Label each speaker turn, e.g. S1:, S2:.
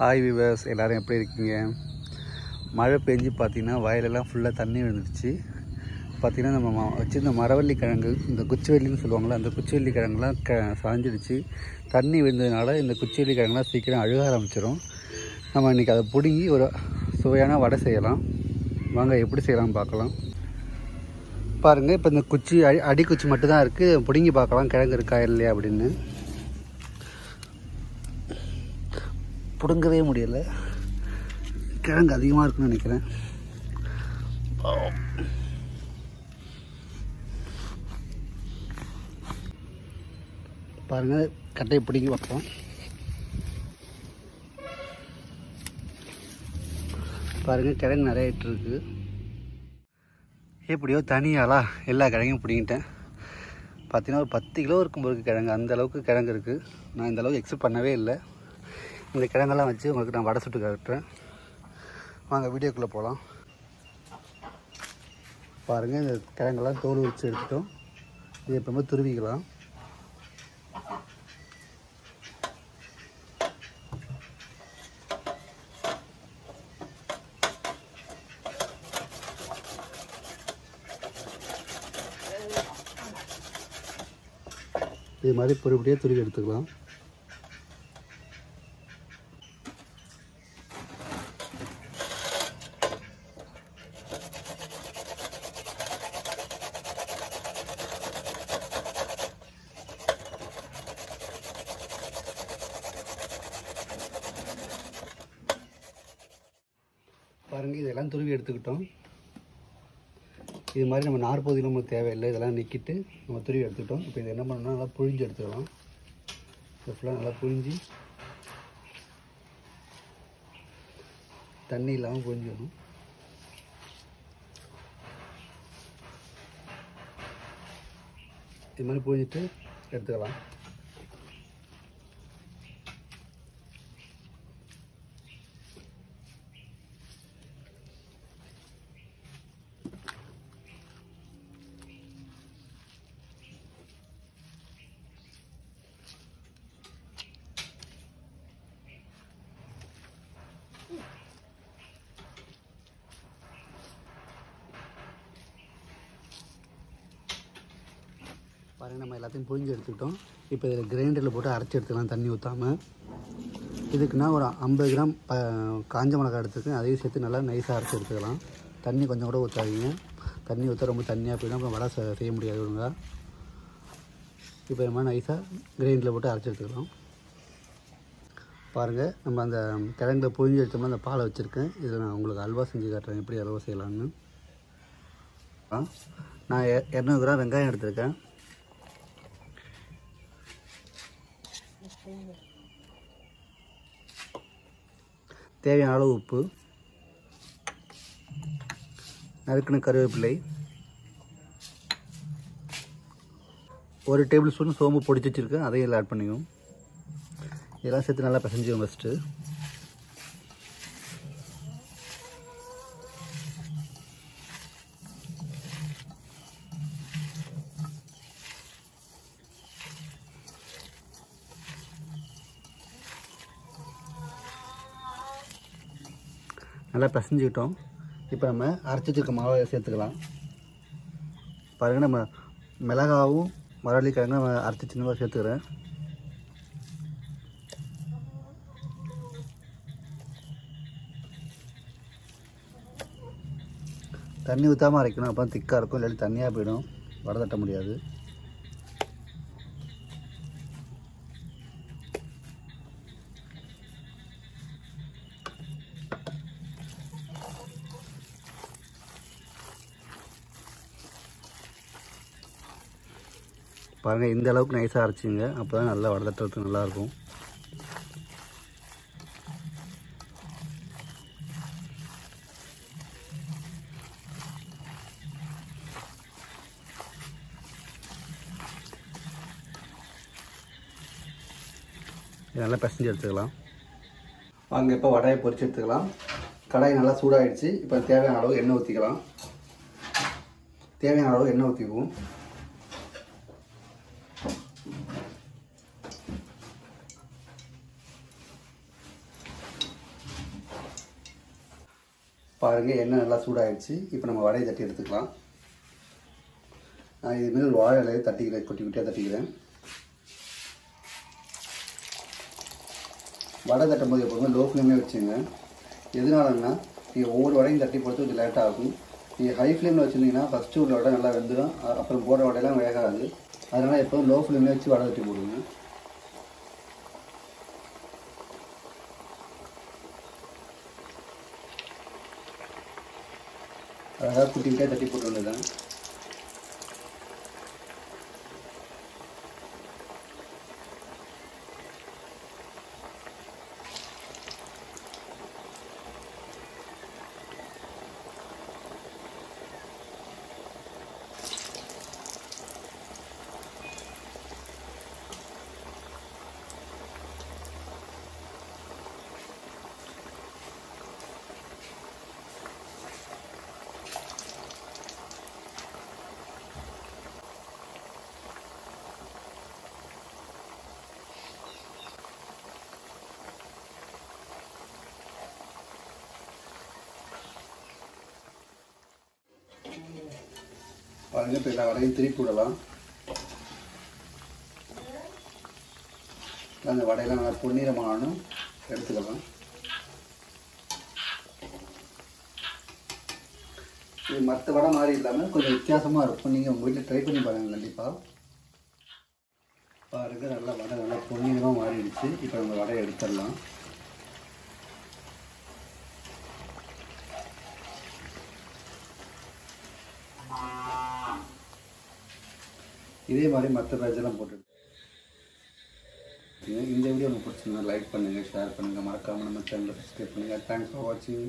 S1: Hi viewers எல்லோரும் எப்படி இருக்கீங்க? மழை பெஞ்சு பார்த்தீங்கன்னா வயலெல்லாம் ஃபுல்லாக தண்ணி விழுந்துருச்சு. பார்த்திங்கன்னா நம்ம வச்சுருந்த மரவள்ளி கிழங்கு இந்த குச்சிவள்ளின்னு சொல்லுவாங்களே அந்த குச்சிவள்ளி கிழங்குலாம் க சாஞ்சிடுச்சு. தண்ணி விழுந்ததுனால இந்த குச்சிவள்ளி கிழங்குலாம் சீக்கிரம் அழுக ஆரம்பிச்சிடும் நம்ம இன்றைக்கி அதை பிடுங்கி ஒரு சுவையான வடை செய்யலாம். வாங்க எப்படி செய்யலாம் பார்க்கலாம். பாருங்கள் இப்போ இந்த குச்சி அடி அடிக்குச்சி மட்டும்தான் இருக்குது பிடுங்கி பார்க்கலாம் கிழங்கு இருக்கா இல்லையா அப்படின்னு. பிடுங்கவே முடியல. கிழங்கு அதிகமாக இருக்குன்னு நினைக்கிறேன். பாருங்கள் கட்டையை பிடிங்கி வைப்போம். பாருங்கள் கிழங்கு நிறைய இருக்கு. எப்படியோ தனியாலா எல்லா கிழங்கையும் பிடிங்கிட்டேன். பார்த்தீங்கன்னா ஒரு பத்து கிலோ இருக்கும் போது கிழங்கு. அந்த அளவுக்கு கிழங்கு இருக்குது நான் இந்த அளவுக்கு எக்ஸப்ட் பண்ணவே இல்லை. இந்த கிழங்கெல்லாம் வச்சு உங்களுக்கு நான் வடை சுட்டு காட்டுறேன். வாங்க வீடியோக்குள்ளே போகலாம் பாருங்கள் இந்த கிழங்கெல்லாம் தோல் உரிச்சு எடுத்துட்டோம். இது எப்பவுமே துருவிக்கலாம். இது மாதிரி பொறுப்படியாக துருவி எடுத்துக்கலாம். பாருங்கள் இதெல்லாம் துருவி எடுத்துக்கிட்டோம். இது மாதிரி நம்ம நாற்பகுதியில் நமக்கு தேவையில்லை இதெல்லாம் நிற்கிட்டு நம்ம துருவி எடுத்துக்கிட்டோம். இப்போ இது என்ன பண்ணணும்னா நல்லா புழிஞ்சு எடுத்துக்கலாம். இது ஃபுல்லாக நல்லா புழிஞ்சு தண்ணி இல்லாமல் புழிஞ்சிடணும். இது மாதிரி புழிஞ்சிட்டு எடுத்துக்கலாம். பாருங்கள் நம்ம எல்லாத்தையும் புழிஞ்சு எடுத்துக்கிட்டோம். இப்போ இதில் கிரைண்டரில் போட்டு அரைச்சி எடுத்துக்கலாம் தண்ணி ஊற்றாமல் இதுக்குன்னா ஒரு ஐம்பது கிராம் ப காஞ்ச மிளகா எடுத்துக்கேன் அதையும் சேர்த்து நல்லா நைஸாக அரைச்சி எடுத்துக்கலாம். தண்ணி கொஞ்சம் கூட ஊற்றாதீங்க தண்ணி ஊற்ற ரொம்ப தண்ணியாக போயிடும். அப்புறம் வடை செய்ய முடியாது ஒழுங்காக இப்போ நம்ம நைஸாக கிரைண்டரில் போட்டு அரைச்சி எடுத்துக்கலாம். பாருங்கள் நம்ம அந்த கிழங்குல புழிஞ்சு எடுத்தோம்னா அந்த பாலை வச்சுருக்கேன். இதில் நான் உங்களுக்கு அல்வா செஞ்சு காட்டுறேன். எப்படி அல்வா செய்யலாம்னு. ஆ, நான் இரநூறு கிராம் வெங்காயம் எடுத்திருக்கேன். தேவையான அளவு உப்பு. நறுக்கின கருவேப்பிலை. ஒரு டேபிள் ஸ்பூன் சோம்பு பொடிச்சு வச்சுருக்கேன். அதையும் இதில் ஆட் பண்ணிக்கும் இதெல்லாம் சேர்த்து நல்லா பிசைஞ்சிக்கும் ஃபஸ்ட்டு நல்லா பிசைஞ்சுக்கிட்டோம். இப்போ நம்ம அரைச்சி வச்சுருக்க மாவை சேர்த்துக்கலாம். பாருங்கள் நம்ம மிளகாவும் மரளி கிழங்கும் நம்ம அரைச்சி சின்னதாக சேர்த்துக்கிறேன். தண்ணி ஊற்றாமல் அரைக்கணும். அப்போ திக்காக இருக்கும். இல்லாட்டி தண்ணியாக போயிடும். வடை தட்ட முடியாது. பாருங்கள் இந்த அளவுக்கு நைஸாக அரைச்சிங்க. அப்போ தான் நல்லா வடதட்டுறதுக்கு நல்லாயிருக்கும் நல்லா பிசைஞ்சு எடுத்துக்கலாம். வாங்க இப்போ வடையை பொறிச்சு எடுத்துக்கலாம். கடாய் நல்லா சூடாயிடுச்சு. இப்போ தேவையான அளவு எண்ணெய் ஊற்றிக்கலாம் தேவையான அளவு எண்ணெய் ஊற்றிக்குவோம் பாருங்கள் எண்ணெய் நல்லா சூடாயிடுச்சு இப்போ நம்ம வடையை தட்டி எடுத்துக்கலாம். நான் இதுமாரி ஒரு வாழை இலையை தட்டிக்கிறேன். குட்டி குட்டியாக தட்டிக்கிறேன். வடை தட்டும் போது எப்போதுமே லோ ஃப்ளேமே வச்சுங்க. எதனாலன்னா நீங்கள் ஒவ்வொரு வடையும் தட்டி போடுறது கொஞ்சம் லேட் ஆகும். நீங்கள் ஹை ஃப்ளேமில் வச்சுருந்தீங்கன்னா ஃபஸ்ட்டு உள்ள வடை நல்லா வெந்துடும். அப்புறம் போடுற வடையெல்லாம் வேகாது. அதனால் எப்போதும் லோ ஃப்ளேம்லேயே வச்சு வடை தட்டி போடுங்க. அழகாக குட்டி குட்டியாக தட்டி போட்டு வேண்டியதான் பாருங்க இப்போ எல்லா வடையும் திருப்பி விடலாம். அந்த வடையெல்லாம் நல்லா பொன்னிறமானும் எடுத்துக்கலாம். இது மற்ற வடை மாதிரி இல்லாமல் கொஞ்சம் வித்தியாசமாக இருக்கும். நீங்கள் உங்கள் வீட்டில் ட்ரை பண்ணி பாருங்கள் கண்டிப்பாக பாருங்க நல்லா வடை நல்லா பொன்னிறமாக மாறிடுச்சு. இப்போ நம்ம வடையை எடுத்துடலாம். இதே மாதிரி மற்ற பேஜெல்லாம் போட்டு இந்த வீடியோ உங்களுக்கு பிடிச்சிருந்தா லைக் பண்ணுங்கள் ஷேர் பண்ணுங்கள் மறக்காமல் நம்ம சேனலை சப்ஸ்கிரைப் பண்ணுங்கள் தேங்க்ஸ் ஃபார் வாட்சிங்